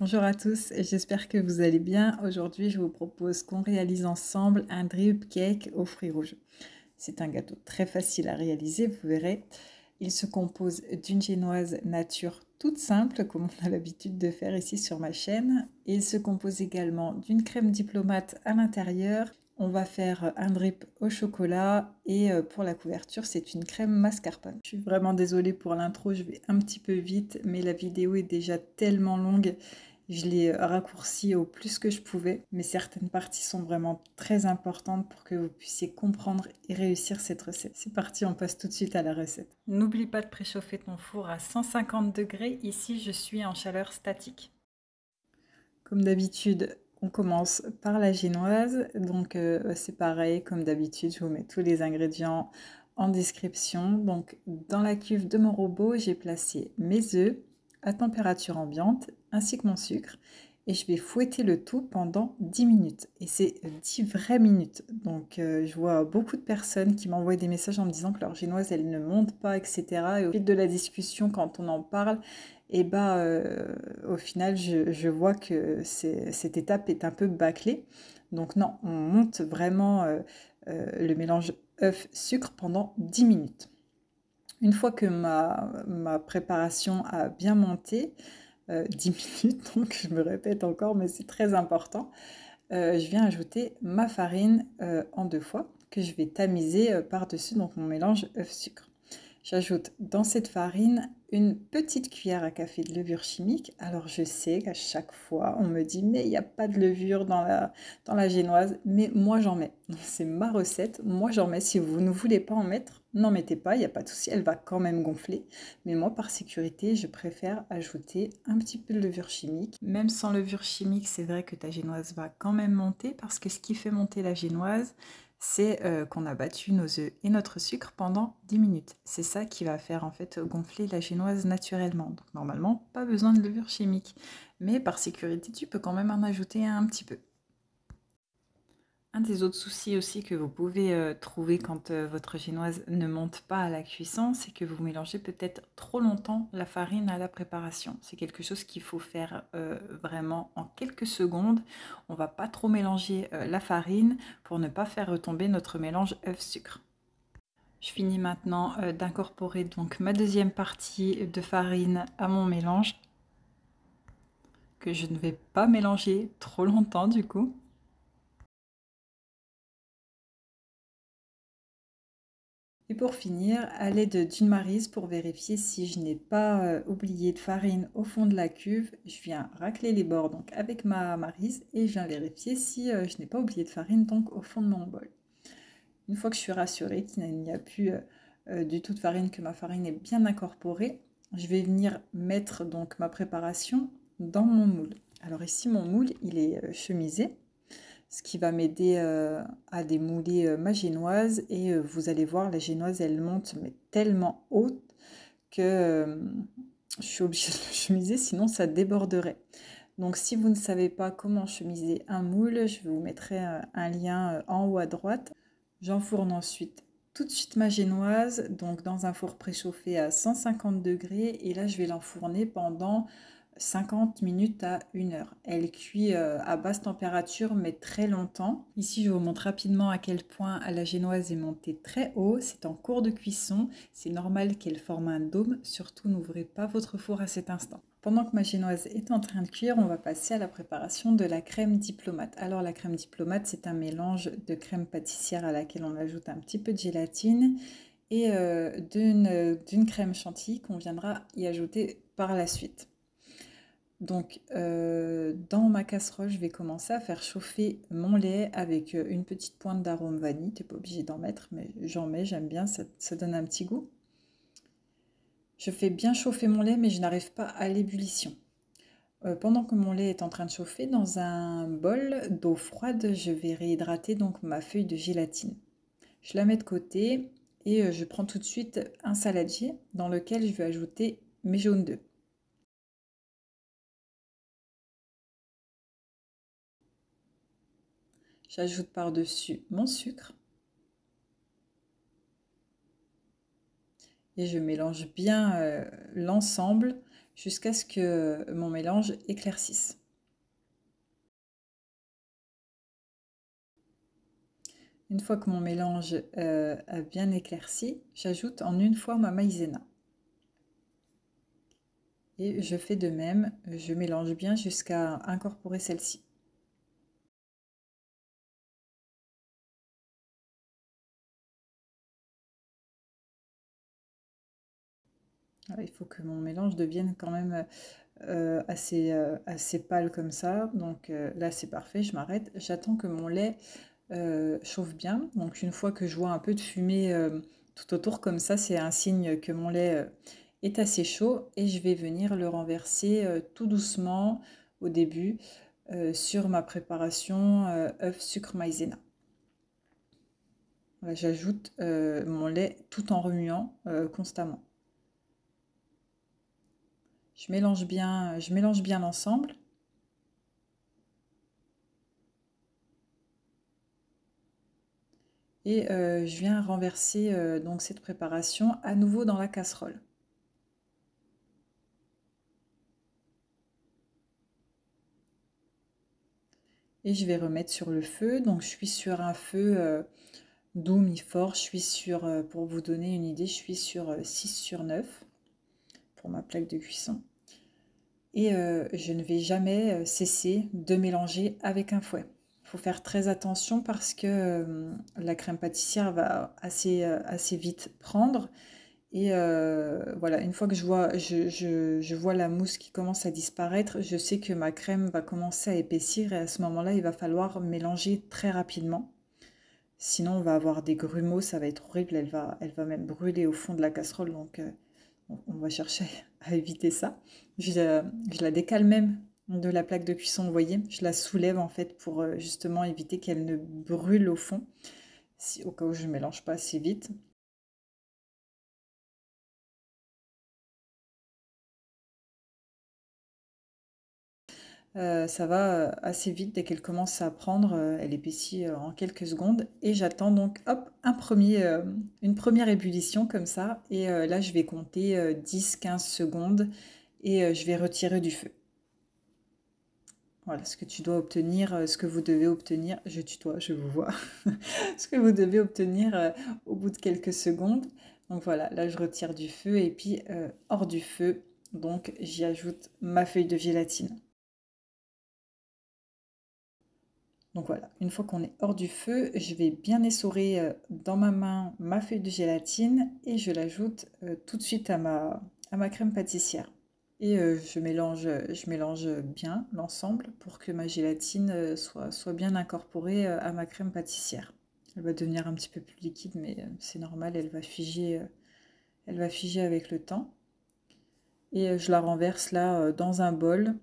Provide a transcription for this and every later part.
Bonjour à tous, j'espère que vous allez bien. Aujourd'hui, je vous propose qu'on réalise ensemble un drip cake aux fruits rouges. C'est un gâteau très facile à réaliser, vous verrez. Il se compose d'une génoise nature toute simple, comme on a l'habitude de faire ici sur ma chaîne. Il se compose également d'une crème diplomate à l'intérieur. On va faire un drip au chocolat et euh, pour la couverture, c'est une crème mascarpone. Je suis vraiment désolée pour l'intro, je vais un petit peu vite, mais la vidéo est déjà tellement longue je l'ai raccourci au plus que je pouvais, mais certaines parties sont vraiment très importantes pour que vous puissiez comprendre et réussir cette recette. C'est parti, on passe tout de suite à la recette. N'oublie pas de préchauffer ton four à 150 degrés. Ici, je suis en chaleur statique. Comme d'habitude, on commence par la génoise. Donc, euh, c'est pareil, comme d'habitude, je vous mets tous les ingrédients en description. Donc, dans la cuve de mon robot, j'ai placé mes œufs à température ambiante ainsi que mon sucre et je vais fouetter le tout pendant 10 minutes. Et c'est 10 vraies minutes. Donc euh, je vois beaucoup de personnes qui m'envoient des messages en me disant que leur génoise, elle ne monte pas, etc. Et au fil de la discussion, quand on en parle, et eh bah, euh, au final, je, vois que cette étape est un peu bâclée. Donc non, on monte vraiment euh, le mélange œuf-sucre pendant 10 minutes. Une fois que ma, préparation a bien monté, 10 euh, minutes, donc je me répète encore, mais c'est très important, euh, je viens ajouter ma farine euh, en deux fois que je vais tamiser par-dessus donc mon mélange œuf-sucre. J'ajoute dans cette farine une petite cuillère à café de levure chimique. Alors je sais qu'à chaque fois on me dit mais il n'y a pas de levure dans la, dans la génoise, mais moi j'en mets. C'est ma recette, moi j'en mets. Si vous ne voulez pas en mettre, n'en mettez pas, il n'y a pas de souci, elle va quand même gonfler. Mais moi par sécurité, je préfère ajouter un petit peu de levure chimique. Même sans levure chimique, c'est vrai que ta génoise va quand même monter parce que ce qui fait monter la génoise, c'est euh, qu'on a battu nos œufs et notre sucre pendant 10 minutes. C'est ça qui va faire en fait gonfler la génoise naturellement. Donc normalement, pas besoin de levure chimique. Mais par sécurité, tu peux quand même en ajouter un petit peu. Un des autres soucis aussi que vous pouvez euh, trouver quand euh, votre génoise ne monte pas à la cuisson, c'est que vous mélangez peut-être trop longtemps la farine à la préparation. C'est quelque chose qu'il faut faire euh, vraiment en quelques secondes. On va pas trop mélanger la farine pour ne pas faire retomber notre mélange œuf-sucre. Je finis maintenant d'incorporer donc ma deuxième partie de farine à mon mélange que je ne vais pas mélanger trop longtemps du coup. Et pour finir, à l'aide d'une marise pour vérifier si je n'ai pas euh, oublié de farine au fond de la cuve, je viens racler les bords donc avec ma marise et je viens vérifier si euh, je n'ai pas oublié de farine donc au fond de mon bol. Une fois que je suis rassurée qu'il n'y a plus euh, du tout de farine, que ma farine est bien incorporée, je vais venir mettre donc ma préparation dans mon moule. Alors ici mon moule il est chemisé ce qui va m'aider euh, à démouler euh, ma génoise. Et euh, vous allez voir, la génoise, elle monte mais tellement haute que je suis obligée de le chemiser, sinon ça déborderait. Donc si vous ne savez pas comment chemiser un moule, je vous mettrai un lien en haut à droite. J'enfourne ensuite tout de suite ma génoise, donc dans un four préchauffé à 150 degrés. Et là, je vais l'enfourner pendant 50 minutes à 1 heure. Elle cuit euh, à basse température mais très longtemps. Ici je vous montre rapidement à quel point la génoise est montée très haut. C'est en cours de cuisson. C'est normal qu'elle forme un dôme. Surtout n'ouvrez pas votre four à cet instant. Pendant que ma génoise est en train de cuire, on va passer à la préparation de la crème diplomate. Alors la crème diplomate, c'est un mélange de crème pâtissière à laquelle on ajoute un petit peu de gélatine et euh, d'une crème chantilly qu'on viendra y ajouter par la suite. Donc, euh, dans ma casserole, je vais commencer à faire chauffer mon lait avec euh, une petite pointe d'arôme vanille. Tu n'es pas obligé d'en mettre, mais j'en mets, j'aime bien, ça, donne un petit goût. Je fais bien chauffer mon lait, mais je n'arrive pas à l'ébullition. Euh, pendant que mon lait est en train de chauffer, dans un bol d'eau froide, je vais réhydrater donc ma feuille de gélatine. Je la mets de côté et je prends tout de suite un saladier dans lequel je vais ajouter mes jaunes d'œufs. J'ajoute par-dessus mon sucre. Et je mélange bien euh, l'ensemble jusqu'à ce que mon mélange éclaircisse. Une fois que mon mélange euh, a bien éclairci, j'ajoute en une fois ma maïzena. Et je fais de même, je mélange bien jusqu'à incorporer celle-ci. Il faut que mon mélange devienne quand même euh, assez, euh, assez pâle comme ça. Donc euh, là, c'est parfait, je m'arrête. J'attends que mon lait chauffe bien. Donc une fois que je vois un peu de fumée tout autour comme ça, c'est un signe que mon lait est assez chaud. Et je vais venir le renverser tout doucement au début sur ma préparation œuf, sucre, maïzena. J'ajoute mon lait tout en remuant constamment. Je mélange bien, je mélange bien l'ensemble. Et euh, je viens renverser euh, donc cette préparation à nouveau dans la casserole. Et je vais remettre sur le feu. Donc je suis sur un feu euh, doux mi-fort. Je suis sur, pour vous donner une idée, je suis sur 6 sur 9 pour ma plaque de cuisson et euh, je ne vais jamais euh, cesser de mélanger avec un fouet. Il faut faire très attention parce que euh, la crème pâtissière va assez, assez vite prendre. Et voilà, une fois que je vois, je, je, vois la mousse qui commence à disparaître, je sais que ma crème va commencer à épaissir et à ce moment-là, il va falloir mélanger très rapidement. Sinon, on va avoir des grumeaux, ça va être horrible, elle va, elle va même brûler au fond de la casserole. Donc, on va chercher à éviter ça. Je, la décale même de la plaque de cuisson, vous voyez. Je la soulève en fait pour euh, justement éviter qu'elle ne brûle au fond, au cas où je ne mélange pas assez vite. Euh, ça va euh, assez vite dès qu'elle commence à prendre, elle épaissit en quelques secondes et j'attends donc hop une première ébullition comme ça et là je vais compter 10-15 secondes et je vais retirer du feu. Voilà ce que tu dois obtenir, ce que vous devez obtenir, je tutoie, je vous vois, ce que vous devez obtenir au bout de quelques secondes. Donc voilà, là je retire du feu et puis hors du feu, donc j'y ajoute ma feuille de gélatine. Donc voilà, une fois qu'on est hors du feu, je vais bien essorer euh, dans ma main ma feuille de gélatine et je l'ajoute euh, tout de suite à ma, à ma crème pâtissière. Et euh, je, mélange, je mélange bien l'ensemble pour que ma gélatine soit, soit bien incorporée à ma crème pâtissière. Elle va devenir un petit peu plus liquide, mais c'est normal, elle va figer, elle va figer avec le temps. Et je la renverse là dans un bol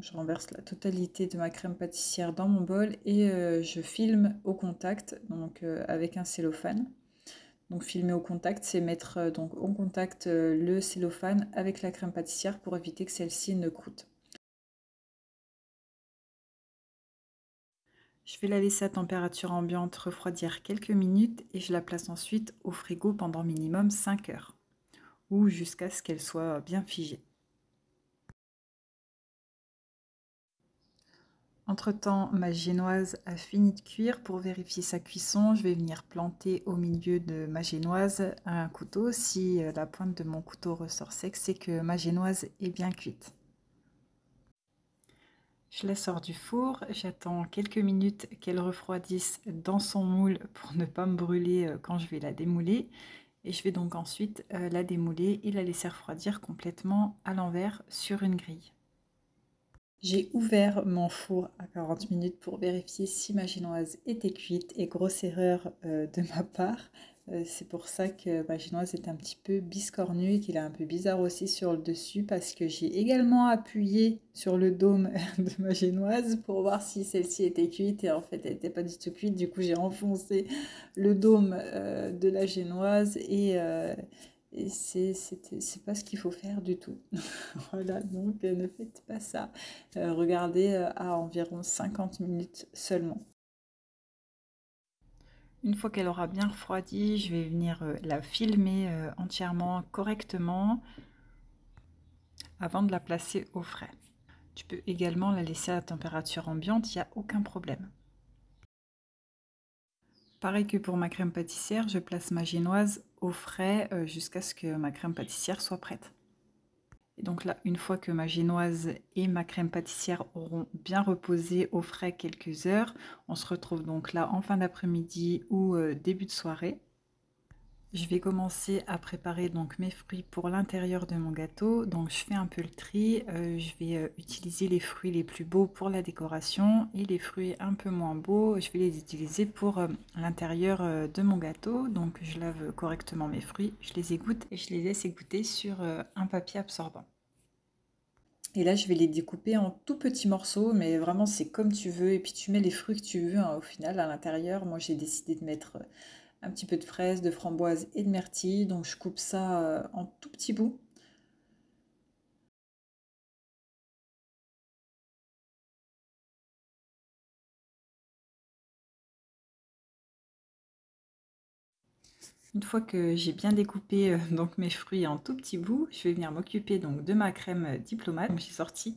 je renverse la totalité de ma crème pâtissière dans mon bol et euh, je filme au contact, euh, avec un cellophane. Donc filmer au contact, c'est mettre euh, donc au contact le cellophane avec la crème pâtissière pour éviter que celle-ci ne croûte. Je vais la laisser à température ambiante refroidir quelques minutes et je la place ensuite au frigo pendant minimum 5 heures ou jusqu'à ce qu'elle soit bien figée. Entre-temps, ma génoise a fini de cuire. Pour vérifier sa cuisson, je vais venir planter au milieu de ma génoise un couteau. Si euh, la pointe de mon couteau ressort sec, c'est que ma génoise est bien cuite. Je la sors du four, j'attends quelques minutes qu'elle refroidisse dans son moule pour ne pas me brûler euh, quand je vais la démouler. Et je vais donc ensuite euh, la démouler et la laisser refroidir complètement à l'envers sur une grille. J'ai ouvert mon four à 40 minutes pour vérifier si ma génoise était cuite et grosse erreur euh, de ma part. Euh, c'est pour ça que ma génoise est un petit peu biscornue et qu'il est un peu bizarre aussi sur le dessus parce que j'ai également appuyé sur le dôme de ma génoise pour voir si celle-ci était cuite et en fait elle n'était pas du tout cuite. Du coup j'ai enfoncé le dôme euh, de la génoise et et c'est pas ce qu'il faut faire du tout. voilà, donc euh, ne faites pas ça. Euh, regardez euh, à environ 50 minutes seulement. Une fois qu'elle aura bien refroidi, je vais venir la filmer entièrement correctement avant de la placer au frais. Tu peux également la laisser à température ambiante, il n'y a aucun problème. Pareil que pour ma crème pâtissière, je place ma génoise au frais euh, jusqu'à ce que ma crème pâtissière soit prête. Et donc là, une fois que ma génoise et ma crème pâtissière auront bien reposé au frais quelques heures, on se retrouve donc là en fin d'après-midi ou euh, début de soirée. Je vais commencer à préparer donc mes fruits pour l'intérieur de mon gâteau. Donc je fais un peu le tri. Euh, je vais euh, utiliser les fruits les plus beaux pour la décoration et les fruits un peu moins beaux, je vais les utiliser pour l'intérieur de mon gâteau. Donc je lave correctement mes fruits, je les égoutte et je les laisse égoutter sur un papier absorbant. Et là, je vais les découper en tout petits morceaux, mais vraiment, c'est comme tu veux. Et puis, tu mets les fruits que tu veux hein, au final à l'intérieur. Moi, j'ai décidé de mettre euh, un petit peu de fraises, de framboises et de myrtilles. Donc, je coupe ça euh, en tout petits bouts. Une fois que j'ai bien découpé euh, donc mes fruits en tout petits bouts, je vais venir m'occuper donc de ma crème diplomate. J'ai sorti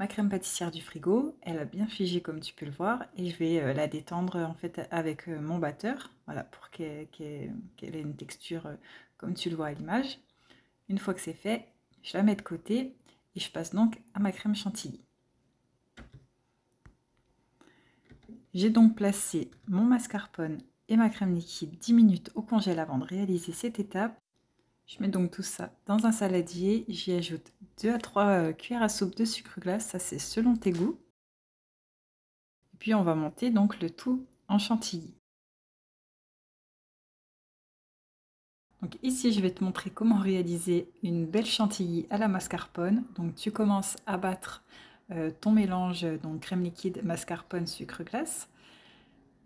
ma crème pâtissière du frigo, elle a bien figé comme tu peux le voir et je vais euh, la détendre en fait avec mon batteur, voilà pour qu'elle ait une texture comme tu le vois à l'image. Une fois que c'est fait, je la mets de côté et je passe donc à ma crème chantilly. J'ai donc placé mon mascarpone et ma crème liquide 10 minutes au congèle avant de réaliser cette étape. Je mets donc tout ça dans un saladier, j'y ajoute 2 à 3 euh, cuillères à soupe de sucre glace, ça c'est selon tes goûts. Et puis on va monter donc le tout en chantilly. Donc ici, je vais te montrer comment réaliser une belle chantilly à la mascarpone. Donc tu commences à battre euh, ton mélange donc crème liquide, mascarpone, sucre glace.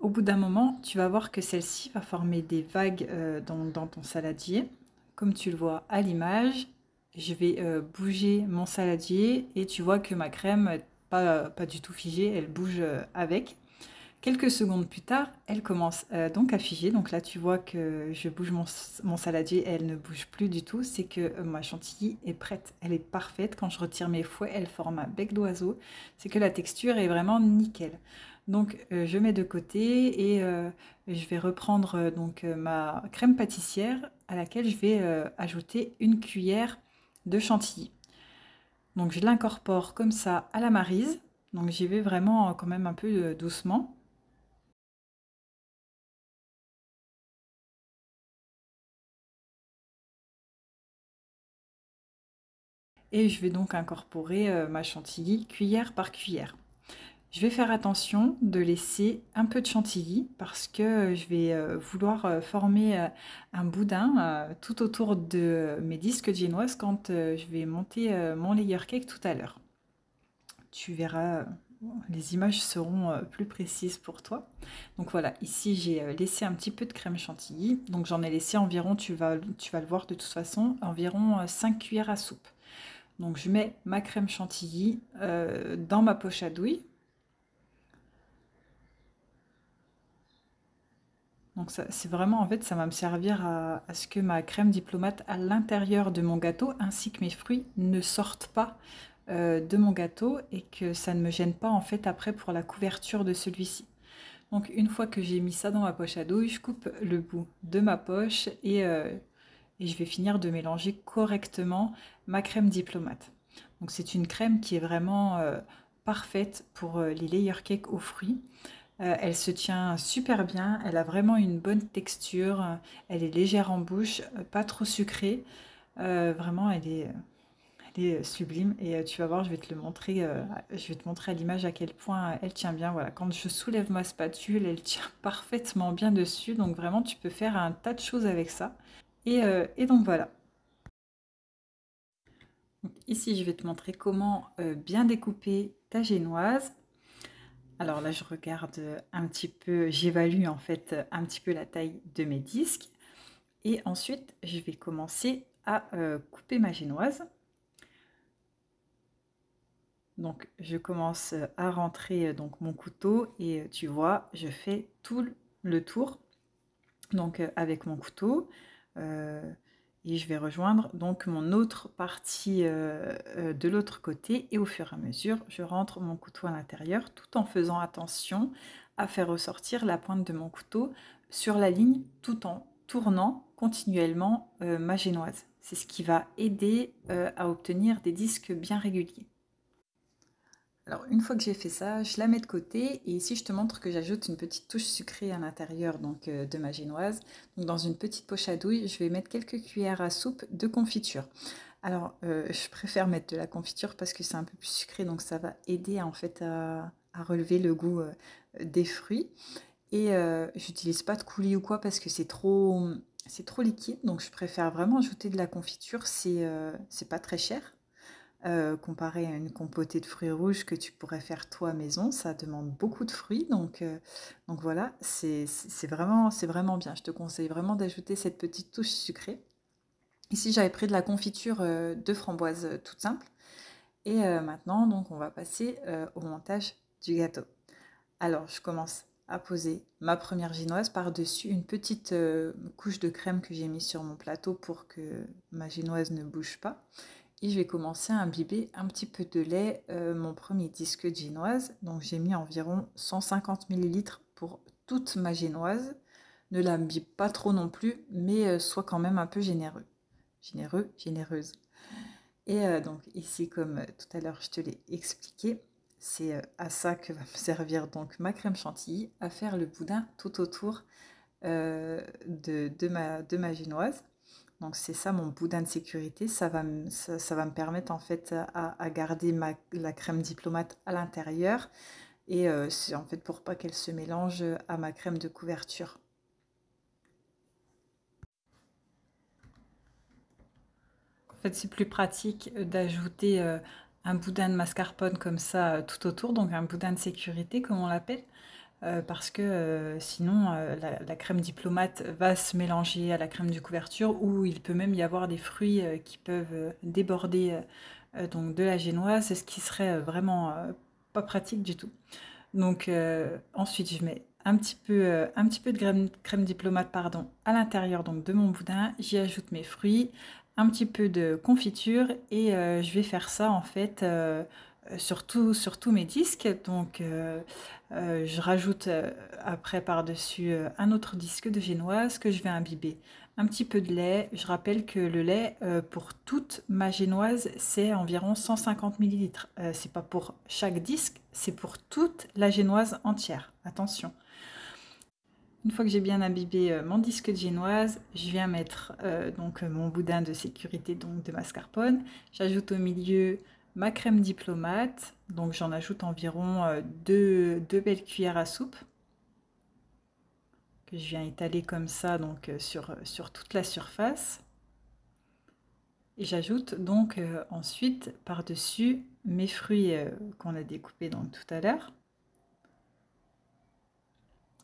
Au bout d'un moment, tu vas voir que celle-ci va former des vagues euh, dans, ton saladier. Comme tu le vois à l'image, je vais euh, bouger mon saladier et tu vois que ma crème, pas, pas du tout figée, elle bouge euh, avec. Quelques secondes plus tard, elle commence donc à figer. Donc là, tu vois que je bouge mon, saladier elle ne bouge plus du tout. C'est que ma chantilly est prête. Elle est parfaite. Quand je retire mes fouets, elle forme un bec d'oiseau. C'est que la texture est vraiment nickel. Donc euh, je mets de côté et euh, je vais reprendre euh, donc ma crème pâtissière à laquelle je vais ajouter une cuillère de chantilly. Donc je l'incorpore comme ça à la marise. Donc j'y vais vraiment quand même un peu doucement. Et je vais donc incorporer ma chantilly cuillère par cuillère. Je vais faire attention de laisser un peu de chantilly parce que je vais euh, vouloir euh, former euh, un boudin tout autour de mes disques génoises quand je vais monter mon layer cake tout à l'heure. Tu verras, les images seront plus précises pour toi. Donc voilà, ici j'ai laissé un petit peu de crème chantilly. Donc j'en ai laissé environ, tu vas, tu vas le voir de toute façon, environ 5 cuillères à soupe. Donc je mets ma crème chantilly dans ma poche à douille Donc c'est vraiment, en fait, ça va me servir à, ce que ma crème diplomate à l'intérieur de mon gâteau, ainsi que mes fruits, ne sortent pas euh, de mon gâteau et que ça ne me gêne pas, en fait, après pour la couverture de celui-ci. Donc une fois que j'ai mis ça dans ma poche à douille, je coupe le bout de ma poche et, euh, je vais finir de mélanger correctement ma crème diplomate. Donc c'est une crème qui est vraiment euh, parfaite pour les layer cakes aux fruits. Euh, elle se tient super bien, elle a vraiment une bonne texture, elle est légère en bouche, euh, pas trop sucrée. Euh, vraiment, elle est, sublime et tu vas voir, je vais te le montrer, je vais te montrer à l'image à quel point elle tient bien. Voilà, quand je soulève ma spatule, elle tient parfaitement bien dessus. Donc vraiment, tu peux faire un tas de choses avec ça. Et donc voilà. ici, je vais te montrer comment bien découper ta génoise. Alors là, je regarde un petit peu, j'évalue en fait un petit peu la taille de mes disques. Et ensuite, je vais commencer à euh, couper ma génoise. Donc, je commence à rentrer donc mon couteau et tu vois, je fais tout le tour. Donc, avec mon couteau. Euh, et je vais rejoindre donc mon autre partie de l'autre côté et au fur et à mesure je rentre mon couteau à l'intérieur tout en faisant attention à faire ressortir la pointe de mon couteau sur la ligne tout en tournant continuellement ma génoise. C'est ce qui va aider à obtenir des disques bien réguliers. Alors une fois que j'ai fait ça, je la mets de côté et ici je te montre que j'ajoute une petite touche sucrée à l'intérieur donc euh, de ma génoise. Donc dans une petite poche à douille, je vais mettre quelques cuillères à soupe de confiture. Alors euh, je préfère mettre de la confiture parce que c'est un peu plus sucré donc ça va aider en fait à, relever le goût euh, des fruits. Et j'utilise pas de coulis ou quoi parce que c'est trop c'est trop liquide donc je préfère vraiment ajouter de la confiture, c'est c'est pas très cher euh, comparé à une compotée de fruits rouges que tu pourrais faire toi maison. Ça demande beaucoup de fruits, donc, euh, voilà, c'est vraiment, vraiment bien. Je te conseille vraiment d'ajouter cette petite touche sucrée. Ici, j'avais pris de la confiture euh, de framboise toute simple. Et maintenant, donc, on va passer au montage du gâteau. Alors, je commence à poser ma première génoise par-dessus une petite couche de crème que j'ai mis sur mon plateau pour que ma génoise ne bouge pas je vais commencer à imbiber un petit peu de lait, euh, mon premier disque de génoise. Donc j'ai mis environ 150 ml pour toute ma génoise. Ne l'imbibe pas trop non plus, mais euh, soit quand même un peu généreux. Généreux, généreuse. Et euh, donc ici, comme tout à l'heure je te l'ai expliqué, c'est à ça que va me servir donc ma crème chantilly, à faire le boudin tout autour de, de ma génoise. Donc c'est ça mon boudin de sécurité. Ça va, me, ça, va me permettre en fait à, garder ma, la crème diplomate à l'intérieur. Et euh, c'est en fait pour pas qu'elle se mélange à ma crème de couverture. En fait c'est plus pratique d'ajouter euh, un boudin de mascarpone comme ça euh, tout autour. Donc un boudin de sécurité comme on l'appelle. Euh, parce que euh, sinon euh, la, crème diplomate va se mélanger à la crème de couverture ou il peut même y avoir des fruits qui peuvent déborder donc de la génoise, ce qui serait vraiment pas pratique du tout. Donc ensuite je mets un petit peu, de crème, crème diplomate pardon, à l'intérieur donc de mon boudin, j'y ajoute mes fruits, un petit peu de confiture et je vais faire ça en fait euh, sur, tous mes disques. Donc, euh, euh, je rajoute après par-dessus un autre disque de génoise que je vais imbiber. Un petit peu de lait. Je rappelle que le lait, pour toute ma génoise, c'est environ 150 ml. c'est pas pour chaque disque, c'est pour toute la génoise entière. Attention. Une fois que j'ai bien imbibé mon disque de génoise, je viens mettre donc mon boudin de sécurité donc de mascarpone. J'ajoute au milieu ma crème diplomate. Donc j'en ajoute environ euh, deux, belles cuillères à soupe que je viens étaler comme ça donc euh, sur, sur toute la surface. Et j'ajoute donc euh, ensuite par-dessus mes fruits qu'on a découpés donc tout à l'heure.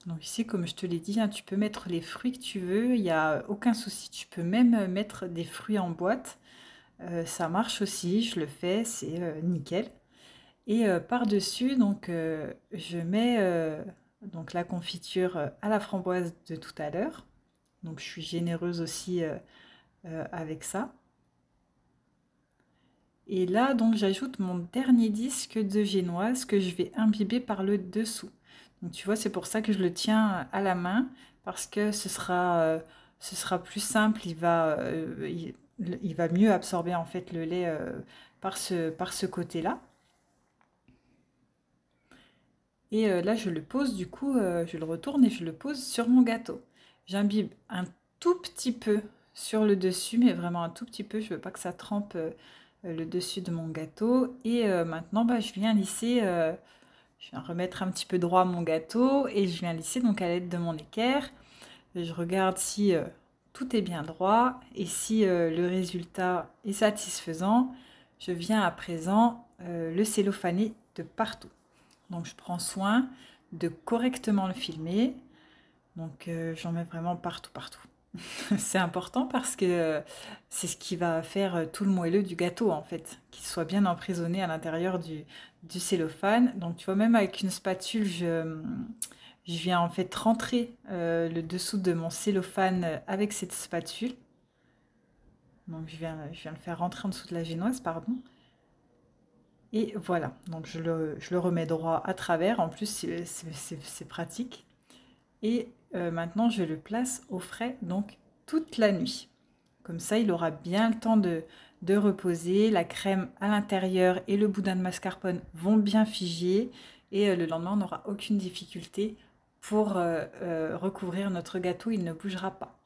Donc ici, comme je te l'ai dit, hein, tu peux mettre les fruits que tu veux, il n'y a aucun souci. Tu peux même mettre des fruits en boîte. Euh, ça marche aussi, je le fais, c'est euh, nickel. Et euh, par-dessus, donc, je mets donc, la confiture à la framboise de tout à l'heure. Donc je suis généreuse aussi avec ça. Et là, donc j'ajoute mon dernier disque de génoise que je vais imbiber par le dessous. Donc tu vois, c'est pour ça que je le tiens à la main parce que ce sera, ce sera plus simple. Il va, va mieux absorber en fait le lait euh, par ce, par ce côté-là. Et euh, là, je le pose, du coup, euh, je le retourne et je le pose sur mon gâteau. J'imbibe un tout petit peu sur le dessus, mais vraiment un tout petit peu. Je veux pas que ça trempe le dessus de mon gâteau. Et maintenant, bah, je viens lisser, je viens remettre un petit peu droit mon gâteau et je viens lisser donc à l'aide de mon équerre. je regarde si tout est bien droit et si euh, le résultat est satisfaisant, je viens à présent euh, le cellophaner de partout. Donc je prends soin de correctement le filmer. Donc euh, j'en mets vraiment partout, partout. c'est important parce que c'est ce qui va faire tout le moelleux du gâteau en fait, qu'il soit bien emprisonné à l'intérieur du, du cellophane. Donc tu vois, même avec une spatule, je, je viens en fait rentrer euh, le dessous de mon cellophane avec cette spatule. Donc je viens, je viens le faire rentrer en dessous de la génoise, pardon. Et voilà, donc je le, je le, remets droit à travers. En plus, c'est pratique. Et euh, maintenant, je le place au frais, donc toute la nuit. Comme ça, il aura bien le temps de, de reposer. La crème à l'intérieur et le boudin de mascarpone vont bien figer. Et euh, le lendemain, on n'aura aucune difficulté pour euh, recouvrir notre gâteau. Il ne bougera pas.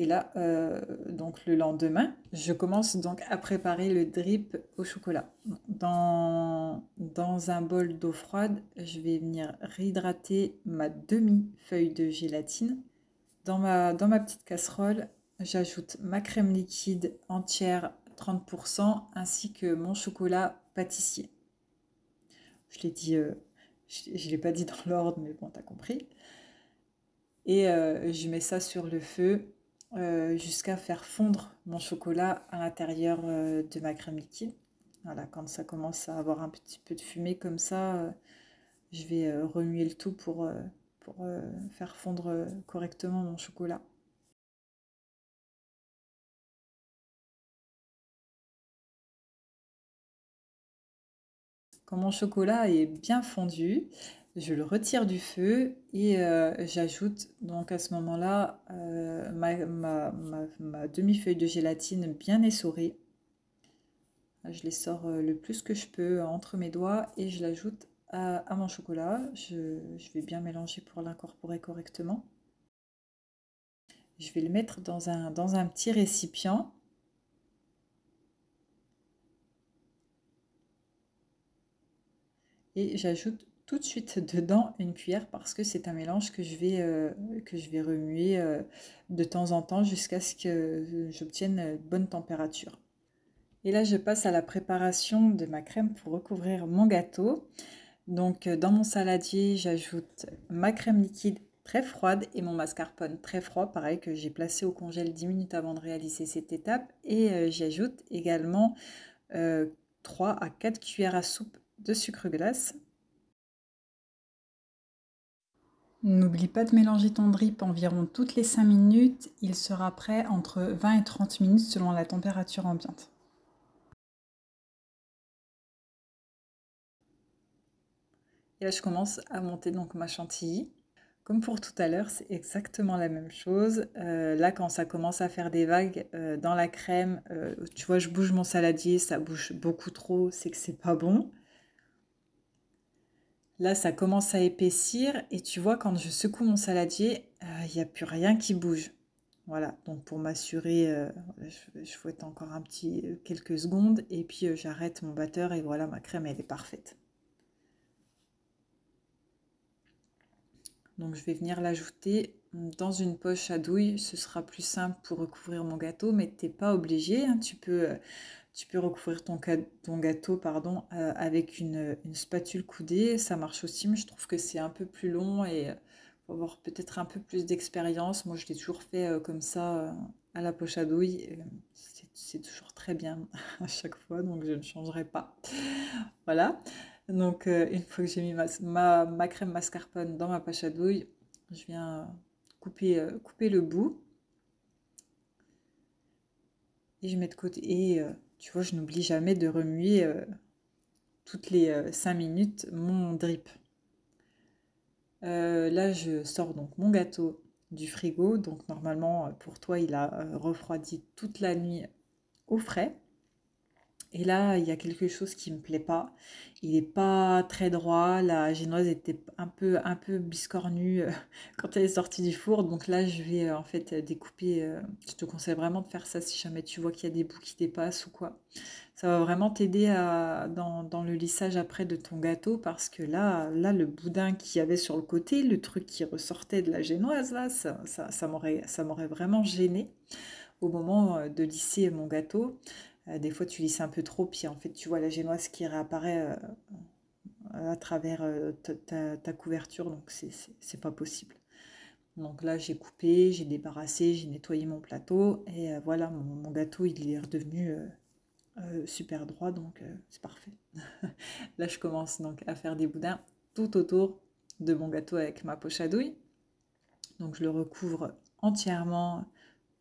Et là, euh, donc le lendemain, je commence donc à préparer le drip au chocolat. Dans, dans un bol d'eau froide, je vais venir réhydrater ma demi-feuille de gélatine. Dans ma, dans ma petite casserole, j'ajoute ma crème liquide entière 30% ainsi que mon chocolat pâtissier. Je l'ai dit, euh, je ne l'ai pas dit dans l'ordre, mais bon, tu as compris. Et euh, je mets ça sur le feu euh, jusqu'à faire fondre mon chocolat à l'intérieur euh, de ma crème liquide. Voilà, quand ça commence à avoir un petit peu de fumée comme ça, je vais remuer le tout pour faire fondre correctement mon chocolat. Quand mon chocolat est bien fondu, je le retire du feu et euh, j'ajoute donc à ce moment-là euh, ma, demi-feuille de gélatine bien essorée. Je les sors euh, le plus que je peux entre mes doigts et je l'ajoute à, mon chocolat. Je, vais bien mélanger pour l'incorporer correctement. Je vais le mettre dans un, dans un petit récipient. Et j'ajoute tout de suite dedans une cuillère parce que c'est un mélange que je vais, euh, remuer euh, de temps en temps jusqu'à ce que j'obtienne bonne température. Et là, je passe à la préparation de ma crème pour recouvrir mon gâteau. Donc, euh, dans mon saladier, j'ajoute ma crème liquide très froide et mon mascarpone très froid, pareil que j'ai placé au congèle 10 minutes avant de réaliser cette étape. Et j'ajoute également 3 à 4 cuillères à soupe de sucre glace N'oublie pas de mélanger ton drip environ toutes les 5 minutes. Il sera prêt entre 20 et 30 minutes selon la température ambiante. Et là, je commence à monter donc ma chantilly. Comme pour tout à l'heure, c'est exactement la même chose. Euh, là, quand ça commence à faire des vagues euh, dans la crème, euh, tu vois, je bouge mon saladier, ça bouge beaucoup trop, c'est que c'est pas bon. Là, ça commence à épaissir et tu vois, quand je secoue mon saladier, euh, il n'y a plus rien qui bouge. Voilà, donc pour m'assurer, euh, je, fouette encore un petit euh, quelques secondes et puis j'arrête mon batteur et voilà, ma crème, elle est parfaite. Donc je vais venir l'ajouter dans une poche à douille. Ce sera plus simple pour recouvrir mon gâteau, mais tu n'es pas obligé. Hein. Tu peux tu peux recouvrir ton, gâteau pardon, euh, avec une, spatule coudée. Ça marche aussi, mais je trouve que c'est un peu plus long et faut avoir peut-être un peu plus d'expérience. Moi, je l'ai toujours fait euh, comme ça euh, à la poche à douille. C'est toujours très bien à chaque fois, donc je ne changerai pas. voilà. Donc, une fois que j'ai mis ma, ma, crème mascarpone dans ma poche à douille, je viens couper, couper le bout. Et je mets de côté. Et tu vois, je n'oublie jamais de remuer euh, toutes les 5 euh, minutes mon drip. Euh, là, je sors donc mon gâteau du frigo. Donc normalement, pour toi, il a refroidi toute la nuit au frais. Et là, il y a quelque chose qui me plaît pas. Il n'est pas très droit. La génoise était un peu, un peu biscornue euh, quand elle est sortie du four. Donc là, je vais euh, en fait découper. Euh, je te conseille vraiment de faire ça si jamais tu vois qu'il y a des bouts qui dépassent ou quoi. Ça va vraiment t'aider dans, dans, le lissage après de ton gâteau parce que là, là le boudin qu'il y avait sur le côté, le truc qui ressortait de la génoise, là, ça, ça, ça m'aurait vraiment gêné au moment de lisser mon gâteau. Euh, des fois, tu lisses un peu trop, puis en fait, tu vois la génoise qui réapparaît euh, à travers euh, ta, couverture, donc c'est pas possible. Donc là, j'ai coupé, j'ai débarrassé, j'ai nettoyé mon plateau, et voilà, mon, gâteau, il est redevenu super droit, donc c'est parfait. là, je commence donc à faire des boudins tout autour de mon gâteau avec ma poche à douille. Donc je le recouvre entièrement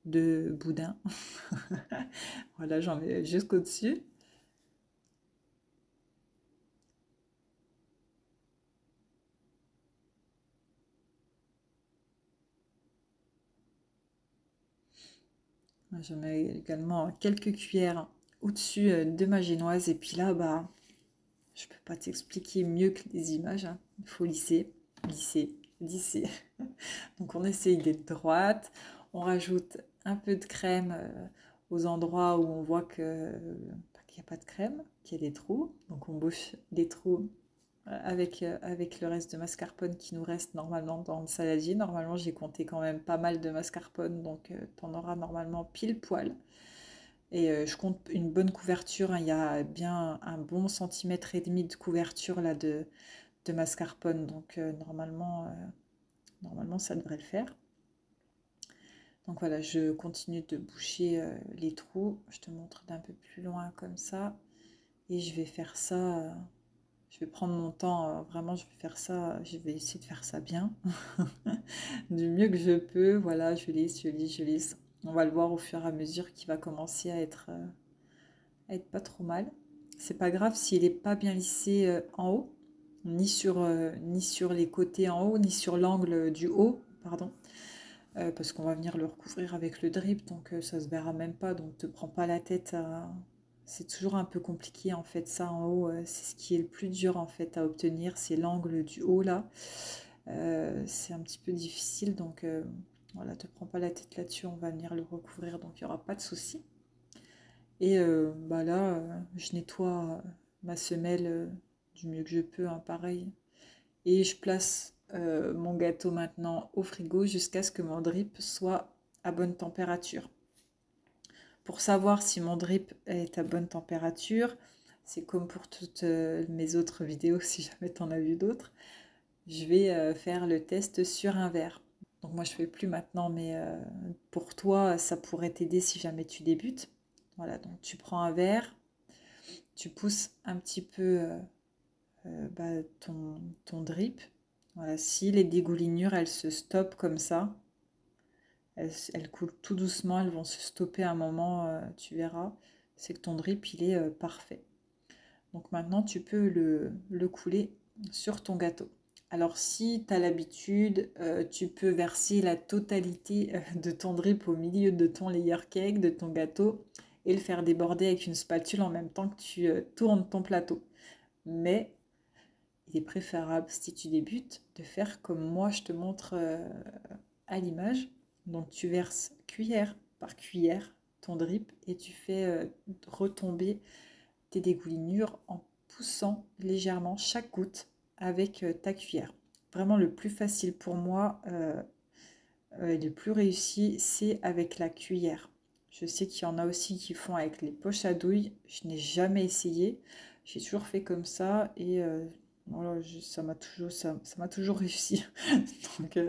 de boudin. voilà, j'en mets jusqu'au-dessus. Je mets également quelques cuillères au-dessus euh, de ma génoise. Et puis là, bah, je peux pas t'expliquer mieux que les images. Hein. Il faut lisser, lisser, lisser. Donc on essaye d'être droite. On rajoute un peu de crème euh, aux endroits où on voit que bah, qu'il n'y a pas de crème, qu'il y a des trous. Donc on bouche les trous euh, avec, le reste de mascarpone qui nous reste normalement dans le saladier. Normalement, j'ai compté quand même pas mal de mascarpone, donc tu en auras normalement pile poil. Et euh, je compte une bonne couverture. Hein. il y a bien un bon centimètre et demi de couverture là de, de mascarpone. Donc euh, normalement, euh, normalement, ça devrait le faire. Donc voilà, je continue de boucher les trous. Je te montre d'un peu plus loin comme ça. Et je vais faire ça. je vais prendre mon temps. vraiment, je vais faire ça. Je vais essayer de faire ça bien. du mieux que je peux. Voilà, je lisse, je lisse, je lisse. On va le voir au fur et à mesure qu'il va commencer à être, euh, pas trop mal. C'est pas grave s'il n'est pas bien lissé euh, en haut, ni sur, euh, ni sur les côtés en haut, ni sur l'angle du haut, pardon. Parce qu'on va venir le recouvrir avec le drip, donc ça se verra même pas, donc te prends pas la tête C'est toujours un peu compliqué en fait ça en haut, c'est ce qui est le plus dur en fait à obtenir, c'est l'angle du haut là. c'est un petit peu difficile donc voilà, te prends pas la tête là-dessus, on va venir le recouvrir, donc il n'y aura pas de souci. Et euh, bah là, euh, je nettoie ma semelle euh, du mieux que je peux, hein, pareil. Et je place mon gâteau maintenant au frigo jusqu'à ce que mon drip soit à bonne température. Pour savoir si mon drip est à bonne température, c'est comme pour toutes mes autres vidéos, si jamais tu en as vu d'autres, je vais faire le test sur un verre. Donc moi je fais plus maintenant, mais euh, pour toi ça pourrait t'aider si jamais tu débutes. Voilà, donc tu prends un verre, tu pousses un petit peu euh, euh, bah, ton, drip. Voilà, si les dégoulinures elles se stoppent comme ça, elles, coulent tout doucement, elles vont se stopper un moment, tu verras, c'est que ton drip il est parfait. Donc maintenant tu peux le couler sur ton gâteau. Alors si tu as l'habitude, euh, tu peux verser la totalité euh, de ton drip au milieu de ton layer cake, de ton gâteau, et le faire déborder avec une spatule en même temps que tu euh, tournes ton plateau. Mais il est préférable, si tu débutes, de faire comme moi je te montre à l'image. Donc tu verses cuillère par cuillère ton drip et tu fais retomber tes dégoulinures en poussant légèrement chaque goutte avec euh, ta cuillère. Vraiment le plus facile pour moi euh, euh, le plus réussi, c'est avec la cuillère. Je sais qu'il y en a aussi qui font avec les poches à douille. Je n'ai jamais essayé. J'ai toujours fait comme ça et ça m'a toujours, ça, toujours réussi. Donc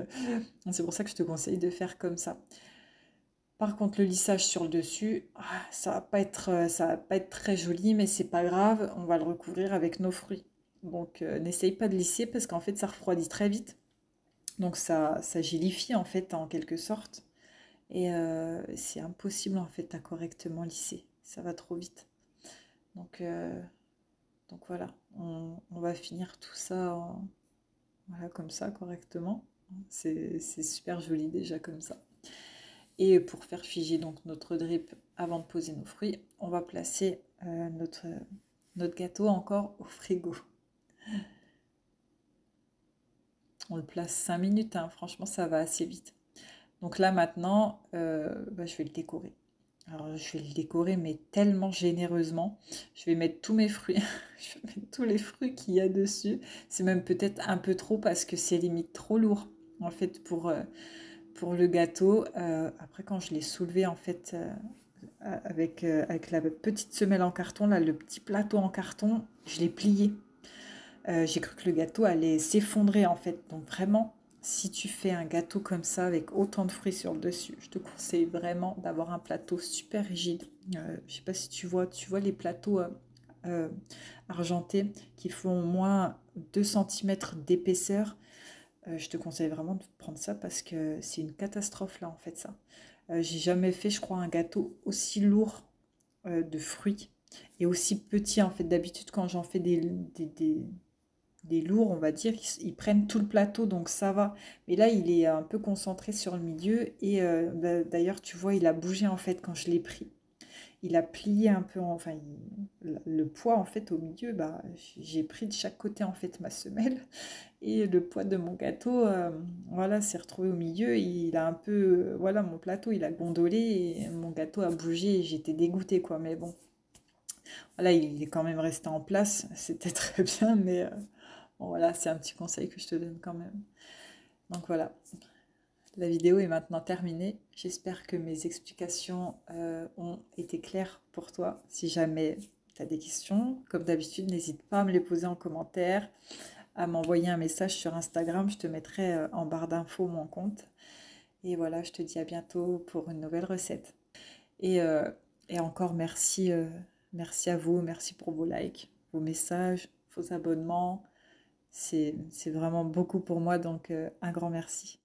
c'est pour ça que je te conseille de faire comme ça. Par contre, le lissage sur le dessus, ah, ça va pas être, ça va pas être très joli, mais c'est pas grave. On va le recouvrir avec nos fruits. Donc euh, n'essaye pas de lisser parce qu'en fait ça refroidit très vite. Donc ça, ça gélifie en fait en quelque sorte. Et euh, c'est impossible en fait à correctement lisser. Ça va trop vite. Donc, euh, donc voilà, on, va finir tout ça voilà, comme ça correctement. C'est super joli déjà comme ça. Et pour faire figer donc notre drip avant de poser nos fruits, on va placer notre, notre gâteau encore au frigo. On le place 5 minutes, hein. franchement ça va assez vite. Donc là maintenant, euh, bah, je vais le décorer. Alors je vais le décorer mais tellement généreusement. Je vais mettre tous mes fruits, je vais mettre tous les fruits qu'il y a dessus. C'est même peut-être un peu trop parce que c'est limite trop lourd en fait pour, euh, pour le gâteau. Euh, après quand je l'ai soulevé en fait avec, avec la petite semelle en carton, là le petit plateau en carton, je l'ai plié. Euh, j'ai cru que le gâteau allait s'effondrer en fait. Donc vraiment, si tu fais un gâteau comme ça avec autant de fruits sur le dessus, je te conseille vraiment d'avoir un plateau super rigide. Euh, je sais pas si tu vois, tu vois les plateaux euh, argentés qui font au moins 2 cm d'épaisseur. je te conseille vraiment de prendre ça parce que c'est une catastrophe là en fait ça. J'ai jamais fait, je crois, un gâteau aussi lourd de fruits et aussi petit. En fait, d'habitude, quand j'en fais des, lourds, on va dire, ils, prennent tout le plateau, donc ça va. Mais là, il est un peu concentré sur le milieu. Et bah, d'ailleurs, tu vois, il a bougé en fait quand je l'ai pris il a plié un peu, enfin, le poids en fait au milieu, bah, j'ai pris de chaque côté en fait ma semelle et le poids de mon gâteau, euh, voilà, s'est retrouvé au milieu. Il a un peu, voilà, mon plateau, il a gondolé mon gâteau a bougé. J'étais dégoûtée quoi, mais bon, voilà, il est quand même resté en place. C'était très bien, mais euh, voilà, c'est un petit conseil que je te donne quand même. Donc voilà. La vidéo est maintenant terminée. J'espère que mes explications euh, ont été claires pour toi. Si jamais tu as des questions, comme d'habitude, n'hésite pas à me les poser en commentaire, à m'envoyer un message sur Instagram. Je te mettrai euh, en barre d'infos mon compte. Et voilà, je te dis à bientôt pour une nouvelle recette. Et, euh, encore merci, merci à vous, merci pour vos likes, vos messages, vos abonnements. C'est vraiment beaucoup pour moi, donc un grand merci.